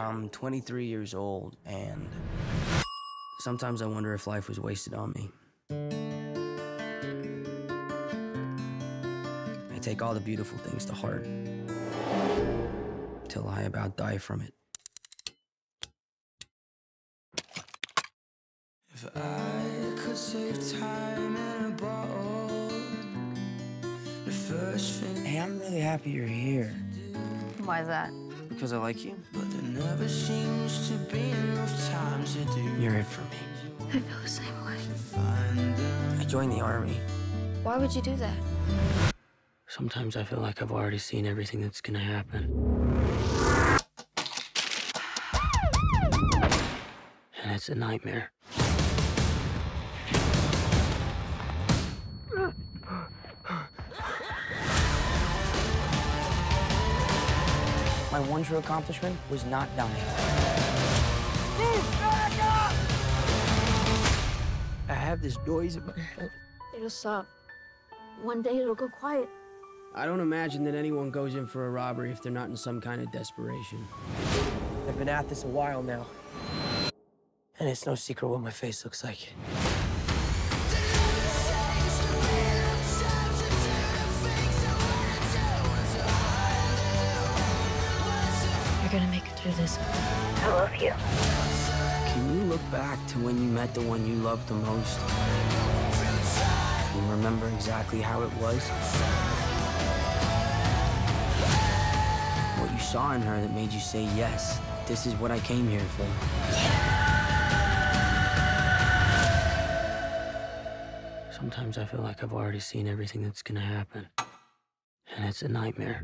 I'm 23 years old, and sometimes I wonder if life was wasted on me. I take all the beautiful things to heart till I about die from it. If I could save time in a bottle, the first thing. Hey, I'm really happy you're here Why is that? Because I like you. But there never seems to be enough time to do. You're it for me. I feel the same way. I joined the army. Why would you do that? Sometimes I feel like I've already seen everything that's gonna happen. And it's a nightmare. My one true accomplishment was not dying. I have this noise in my head. It'll stop. One day it'll go quiet. I don't imagine that anyone goes in for a robbery if they're not in some kind of desperation. I've been at this a while now. And it's no secret what my face looks like. You're gonna make it through this. I love you. Can you look back to when you met the one you loved the most? And remember exactly how it was? What you saw in her that made you say, yes, this is what I came here for. Sometimes I feel like I've already seen everything that's gonna happen. And it's a nightmare.